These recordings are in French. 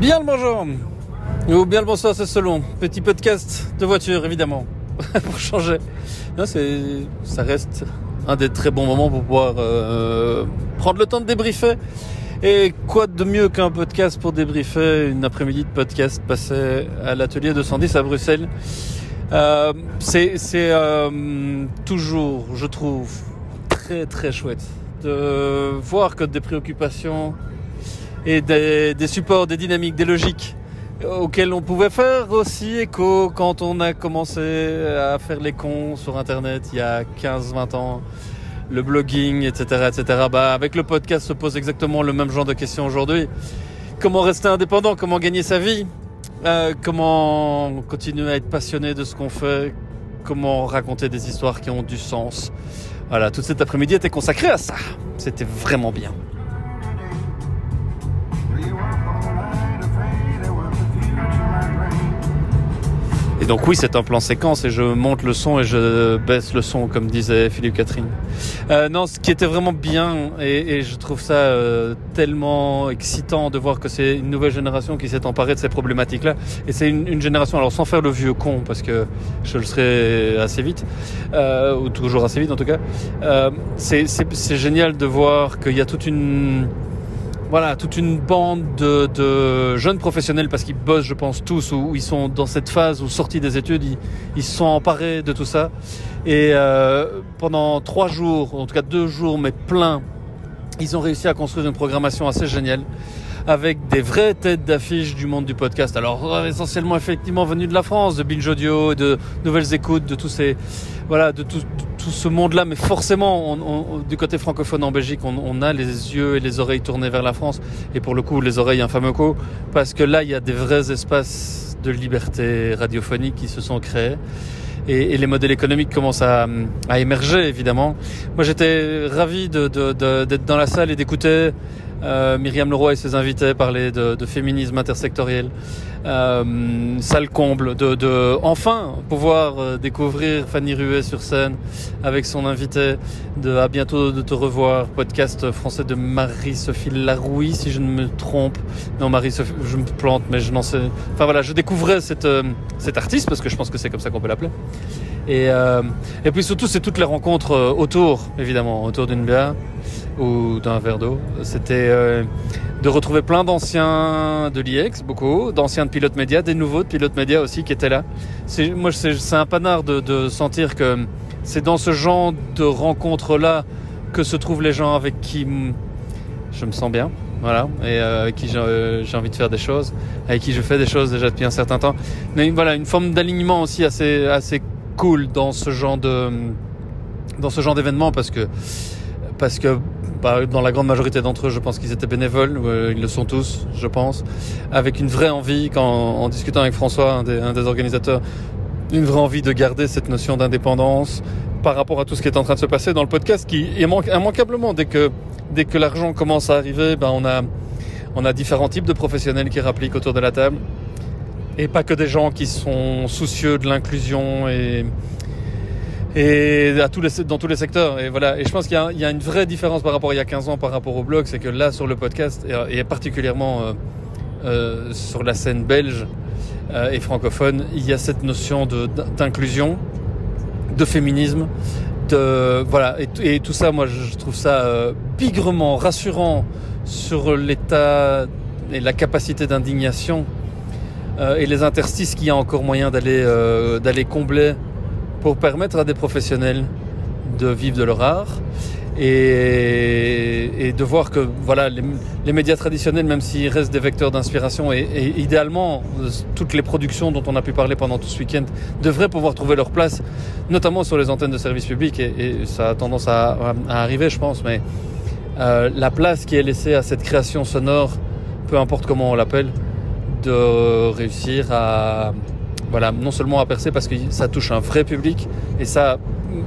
Bien le bonjour ou bien le bonsoir, c'est selon. Petit podcast de voiture, évidemment, pour changer. Ça reste un des très bons moments pour pouvoir euh, prendre le temps de débriefer. Et quoi de mieux qu'un podcast pour débriefer? Une après-midi de podcast passé à l'atelier 210 à Bruxelles. Euh, c'est c'est euh, toujours, je trouve, très très chouette de voir que des préoccupations et des, des supports, des dynamiques, des logiques auxquels on pouvait faire aussi écho quand on a commencé à faire les cons sur Internet il y a 15-20 ans, le blogging, etc., etc. Bah, avec le podcast se pose exactement le même genre de questions aujourd'hui. Comment rester indépendant? Comment gagner sa vie? Euh, Comment continuer à être passionné de ce qu'on fait? Comment raconter des histoires qui ont du sens? Voilà, toute cet après-midi était consacrée à ça. C'était vraiment bien. Donc oui, c'est un plan séquence et je monte le son et je baisse le son, comme disait Philippe Catherine. Euh, non, ce qui était vraiment bien et, et je trouve ça euh, tellement excitant de voir que c'est une nouvelle génération qui s'est emparée de ces problématiques-là. Et c'est une, une, génération, alors sans faire le vieux con, parce que je le serai assez vite, euh, ou toujours assez vite en tout cas, euh, c'est génial de voir qu'il y a toute une voilà, toute une bande de, jeunes professionnels parce qu'ils bossent, je pense, tous, ou ils sont dans cette phase où sortis des études, ils, ils se sont emparés de tout ça. Et euh, pendant trois jours, en tout cas deux jours, mais plein, ils ont réussi à construire une programmation assez géniale avec des vraies têtes d'affiche du monde du podcast. Alors essentiellement effectivement venu de la France, de Binge Audio, de Nouvelles Écoutes, de tous ces voilà, de tout, tout ce monde-là. Mais forcément, on, on, du côté francophone en Belgique, on, on, a les yeux et les oreilles tournés vers la France. Et pour le coup, les oreilles un fameux coup, parce que là, il y a des vrais espaces de liberté radiophonique qui se sont créés. Et, et, les modèles économiques commencent à, à émerger, évidemment. Moi, j'étais ravi d'être de, dans la salle et d'écouter euh, Myriam Leroy et ses invités parlaient de, de féminisme intersectoriel. Euh, ça le comble de, de enfin pouvoir euh, découvrir Fanny Ruet sur scène avec son invité de à bientôt de te revoir podcast français de Marie-Sophie Larouille si je ne me trompe. Non Marie-Sophie je me plante mais je n'en sais enfin voilà je découvrais cette euh, cet artiste parce que je pense que c'est comme ça qu'on peut l'appeler. Et euh, et puis surtout c'est toutes les rencontres euh, autour évidemment autour d'une bière ou d'un verre d'eau. C'était euh, de retrouver plein d'anciens de l'IEX, beaucoup, d'anciens de pilotes médias, des nouveaux de pilotes médias aussi qui étaient là. Moi, c'est un panard de, de sentir que c'est dans ce genre de rencontres-là que se trouvent les gens avec qui je me sens bien. Voilà, et euh, avec qui j'ai euh, envie de faire des choses, avec qui je fais des choses déjà depuis un certain temps. Mais voilà, une forme d'alignement aussi assez, assez cool dans ce genre de, dans ce genre d'événement parce que, parce que bah, dans la grande majorité d'entre eux, je pense qu'ils étaient bénévoles, euh, ils le sont tous, je pense, avec une vraie envie, quand, en discutant avec François, un des, un des organisateurs, une vraie envie de garder cette notion d'indépendance par rapport à tout ce qui est en train de se passer dans le podcast, qui immanquablement, dès que, dès que l'argent commence à arriver, ben on, a, on a différents types de professionnels qui rappliquent autour de la table, et pas que des gens qui sont soucieux de l'inclusion et et à tous les, dans tous les secteurs. Et voilà. Et je pense qu'il y, y, a une vraie différence par rapport à il y a 15 ans par rapport au blog, c'est que là sur le podcast et, particulièrement euh, euh, sur la scène belge euh, et francophone, il y a cette notion d'inclusion, de, féminisme, de voilà. Et, tout ça, moi, je trouve ça euh, bigrement rassurant sur l'état et la capacité d'indignation euh, et les interstices qu'il y a encore moyen d'aller euh, d'aller combler pour permettre à des professionnels de vivre de leur art et, de voir que voilà les, médias traditionnels, même s'ils restent des vecteurs d'inspiration et, idéalement toutes les productions dont on a pu parler pendant tout ce week-end devraient pouvoir trouver leur place, notamment sur les antennes de services publics et, ça a tendance à, à, arriver, je pense. Mais euh, la place qui est laissée à cette création sonore, peu importe comment on l'appelle, de réussir à voilà, non seulement à percer parce que ça touche un vrai public, et ça,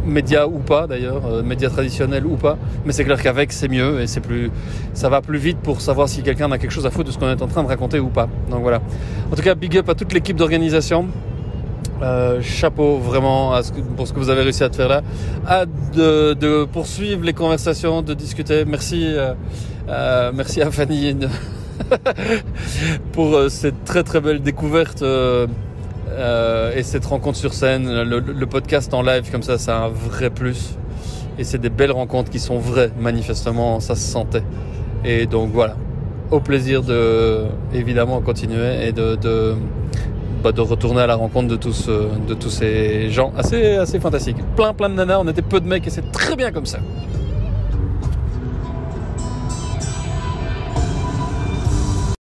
médias ou pas d'ailleurs, euh, médias traditionnels ou pas, mais c'est clair qu'avec c'est mieux et c'est plus, ça va plus vite pour savoir si quelqu'un a quelque chose à foutre de ce qu'on est en train de raconter ou pas. Donc voilà. En tout cas, big up à toute l'équipe d'organisation. Euh, chapeau vraiment pour ce que vous avez réussi à faire là. Hâte de, poursuivre les conversations, de discuter. Merci, euh, euh merci à Fanny pour cette très très belle découverte euh, et cette rencontre sur scène. Le, podcast en live comme ça, c'est un vrai plus. Et c'est des belles rencontres qui sont vraies, manifestement, ça se sentait. Et donc voilà, au plaisir de évidemment continuer et de, de, bah, de retourner à la rencontre de tous, de tous ces gens assez, assez fantastiques. Plein plein de nanas, on était peu de mecs et c'est très bien comme ça.